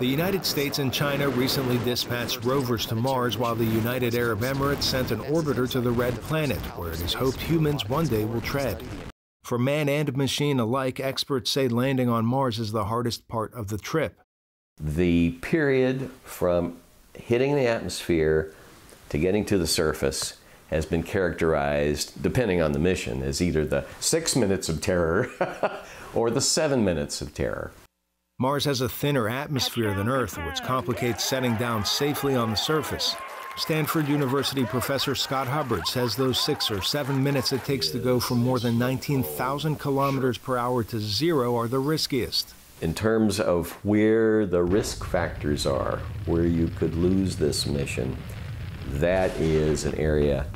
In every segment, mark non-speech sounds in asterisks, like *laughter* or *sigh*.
The United States and China recently dispatched rovers to Mars while the United Arab Emirates sent an orbiter to the Red Planet, where it is hoped humans one day will tread. For man and machine alike, experts say landing on Mars is the hardest part of the trip. The period from hitting the atmosphere to getting to the surface has been characterized, depending on the mission, as either the six minutes of terror *laughs* or the seven minutes of terror. Mars has a thinner atmosphere than Earth, which complicates setting down safely on the surface. Stanford University professor Scott Hubbard says those six or seven minutes it takes to go from more than 19,000 kilometers per hour to zero are the riskiest. In terms of where the risk factors are, where you could lose this mission, that is an area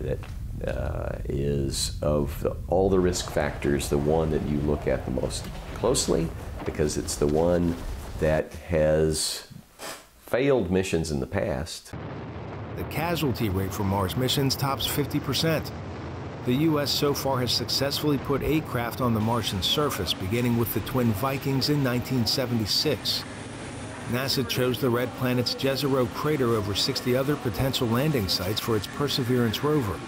that uh, is of the, all the risk factors the one that you look at the most closely because it's the one that has failed missions in the past. The casualty rate for Mars missions tops 50%. The U.S. so far has successfully put eight craft on the Martian surface, beginning with the twin Vikings in 1976. NASA chose the red planet's Jezero crater over 60 other potential landing sites for its Perseverance rover.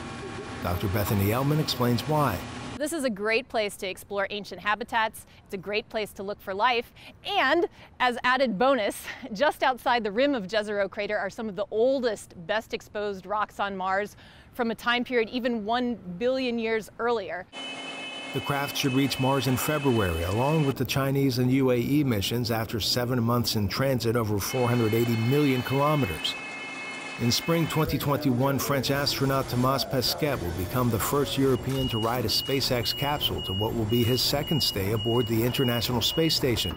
Dr. Bethany Ehlmann explains why. This is a great place to explore ancient habitats. It's a great place to look for life. And as added bonus, *laughs* just outside the rim of Jezero crater are some of the oldest, best exposed rocks on Mars from a time period even one billion years earlier. The craft should reach Mars in February, along with the Chinese and UAE missions after seven months in transit over 480 million kilometers. In spring 2021, French astronaut Thomas Pesquet will become the first European to ride a SpaceX capsule to what will be his second stay aboard the International Space Station.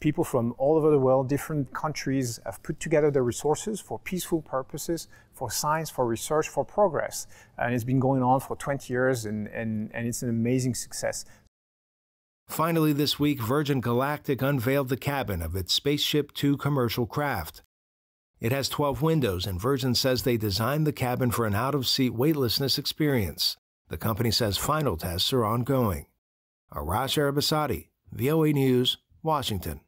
People from all over the world, different countries, have put together their resources for peaceful purposes, for science, for research, for progress. And it's been going on for 20 years, and, and, and it's an amazing success. Finally, this week, Virgin Galactic unveiled the cabin of its Spaceship Two commercial craft. It has 12 windows, and Virgin says they designed the cabin for an out of seat weightlessness experience. The company says final tests are ongoing. Arash Arabasadi, VOA News, Washington.